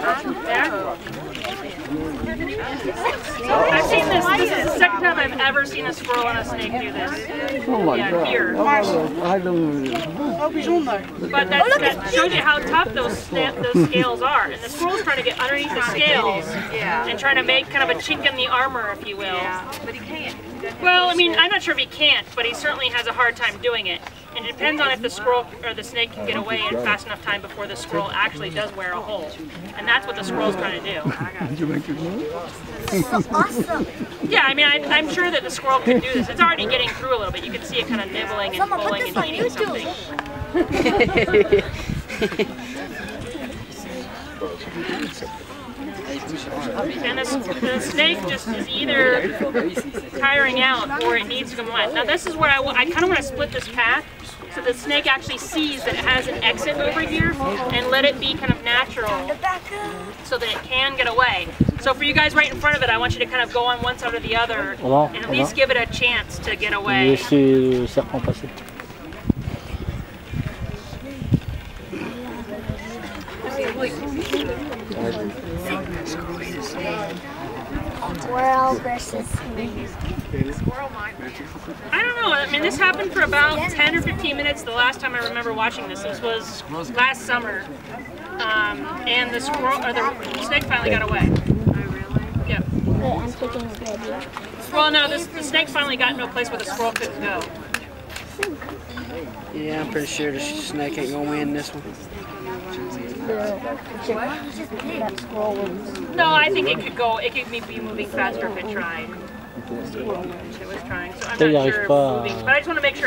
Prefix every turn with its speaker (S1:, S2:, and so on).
S1: Yeah. I've seen this. This is the second time I've ever seen a squirrel and a snake do this.
S2: Oh my
S1: Yeah,
S2: god.
S1: here.
S2: Oh, I don't know.
S1: But that, oh, that shows you how tough those those scales are. And the squirrel's trying to get underneath the scales and trying to make kind of a chink in the armor, if you will.
S3: But he can't.
S1: Well, I mean, I'm not sure if he can't, but he certainly has a hard time doing it. And it depends on if the squirrel or the snake can get away in fast enough time before the squirrel actually does wear a hole. And that's what the squirrel's trying to do.
S2: Did you make it move?
S4: awesome.
S1: Yeah, I mean, I, I'm sure that the squirrel can do this. It's already getting through a little bit. You can see it kind of nibbling and
S4: Someone put
S1: pulling
S4: this
S1: and
S4: on
S1: eating
S4: YouTube.
S1: something. And the, the snake just is either tiring out or it needs to come on. Now this is where I, I kind of want to split this path so the snake actually sees that it has an exit over here and let it be kind of natural so that it can get away. So for you guys right in front of it, I want you to kind of go on one side or the other and at least give it a chance to get away.
S4: Squirrel versus snake.
S1: I don't know. I mean, this happened for about 10 or 15 minutes the last time I remember watching this. This was last summer. Um, and the squirrel or the snake finally got away. Yeah.
S4: Wait, I'm taking a video.
S1: Well, no, this, the snake finally got into a place where the squirrel couldn't go.
S5: Yeah, I'm pretty sure the snake ain't gonna win this one.
S1: No, I think it could go. It could be moving faster if it tried. It was trying. So I'm not sure if
S6: pas à-
S1: moving. But I just want to make sure.